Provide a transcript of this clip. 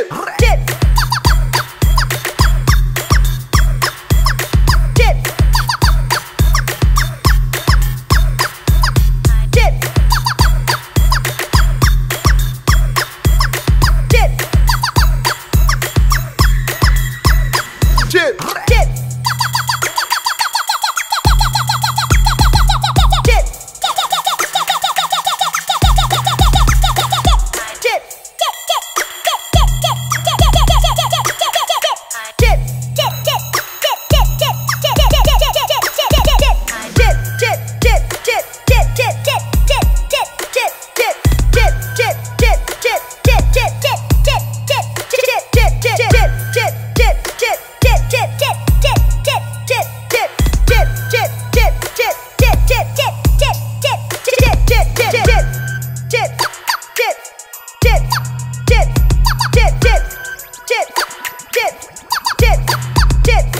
two, dip. Chip! shit.